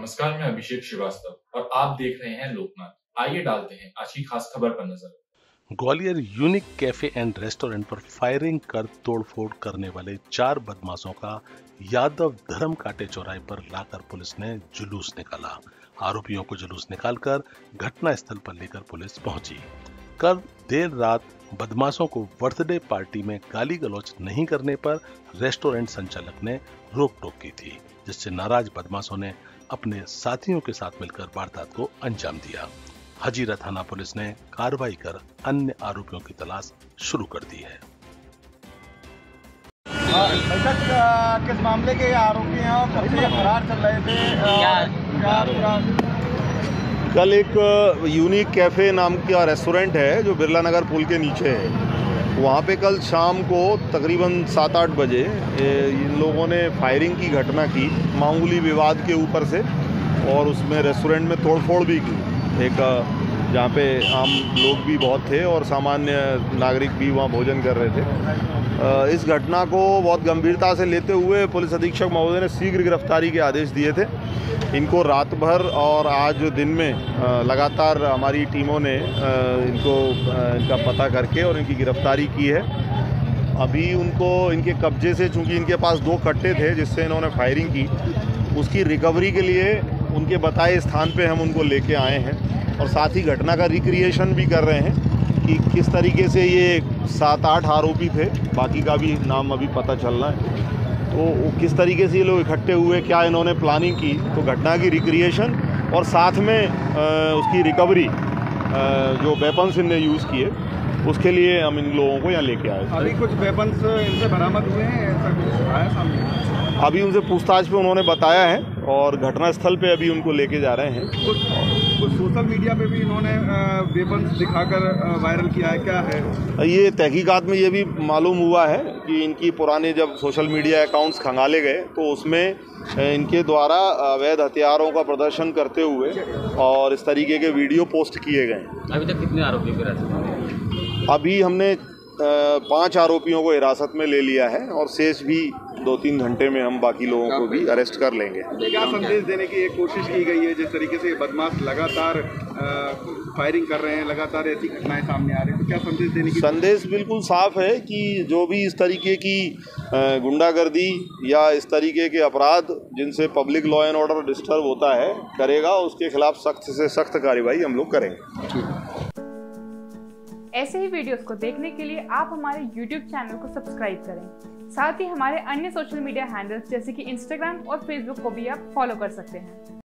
नमस्कार, मैं अभिषेक श्रीवास्तव और आप देख रहे हैं लोकनाथ। आइए डालते हैं आज की खास खबर पर नज़र। Gwalior unique cafe and restaurant पर फायरिंग कर तोड़फोड़ करने वाले चार बदमाशों का यादव धर्म काटे चौराहे पर लाकर पुलिस ने जुलूस निकाला। आरोपियों को जुलूस निकालकर घटना स्थल पर लेकर पुलिस पहुँची। कल देर रात बदमाशों को बर्थडे पार्टी में गाली गलौच नहीं करने पर रेस्टोरेंट संचालक ने रोक टोक की थी, जिससे नाराज़ बदमाशों ने अपने साथियों के साथ मिलकर वारदात को अंजाम दिया। हजीरा थाना पुलिस ने कार्रवाई कर अन्य आरोपियों की तलाश शुरू कर दी है। किस मामले के आरोपी हैं और कब से फरार चल रहे थे? क्या? कल एक यूनिक कैफ़े नाम का रेस्टोरेंट है जो बिरला नगर पुल के नीचे है। वहाँ पे कल शाम को तकरीबन सात आठ बजे इन लोगों ने फायरिंग की घटना की, मामूली विवाद के ऊपर से, और उसमें रेस्टोरेंट में तोड़फोड़ भी की। एक जहाँ पे आम लोग भी बहुत थे और सामान्य नागरिक भी वहाँ भोजन कर रहे थे। इस घटना को बहुत गंभीरता से लेते हुए पुलिस अधीक्षक महोदय ने शीघ्र गिरफ्तारी के आदेश दिए थे। इनको रात भर और आज दिन में लगातार हमारी टीमों ने इनको इनका पता करके और इनकी गिरफ्तारी की है। अभी उनको, इनके कब्जे से, चूँकि इनके पास दो कट्टे थे जिससे इन्होंने फायरिंग की, उसकी रिकवरी के लिए उनके बताए स्थान पे हम उनको लेके आए हैं और साथ ही घटना का रिक्रिएशन भी कर रहे हैं कि किस तरीके से ये सात आठ आरोपी थे, बाकी का भी नाम अभी पता चलना है। तो किस तरीके से ये लोग इकट्ठे हुए क्या इन्होंने प्लानिंग की? तो घटना की रिक्रिएशन और साथ में उसकी रिकवरी जो वेपन्स इनने यूज़ किए उसके लिए हम इन लोगों को यहाँ लेके आए। अभी कुछ वेपन्स इनसे बरामद हुए हैं ऐसा कुछ आया सामने? अभी उनसे पूछताछ पे उन्होंने बताया है और घटनास्थल पे अभी उनको लेके जा रहे हैं। कुछ कुछ सोशल मीडिया पे भी इन्होंने वेपन्स दिखाकर वायरल किया है क्या है? ये तहकीकात में ये भी मालूम हुआ है कि इनकी पुराने जब सोशल मीडिया अकाउंट्स खंगाले गए तो उसमें इनके द्वारा अवैध हथियारों का प्रदर्शन करते हुए और इस तरीके के वीडियो पोस्ट किए गए। अभी तक कितने आरोपी अभी हमने पाँच आरोपियों को हिरासत में ले लिया है और शेष भी दो तीन घंटे में हम बाकी लोगों को भी अरेस्ट कर लेंगे। क्या संदेश देने की एक कोशिश की गई है? जिस तरीके से बदमाश लगातार फायरिंग कर रहे हैं लगातार ऐसी घटनाएँ सामने आ रही हैं तो क्या संदेश देने की संदेश बिल्कुल साफ़ है कि जो भी इस तरीके की गुंडागर्दी या इस तरीके के अपराध जिनसे public law and order disturb होता है करेगा उसके खिलाफ सख्त से सख्त कार्रवाई हम लोग करेंगे। ऐसे ही वीडियोस को देखने के लिए आप हमारे YouTube चैनल को सब्सक्राइब करें। साथ ही हमारे अन्य सोशल मीडिया हैंडल्स जैसे कि इंस्टाग्राम और फेसबुक को भी आप फॉलो कर सकते हैं।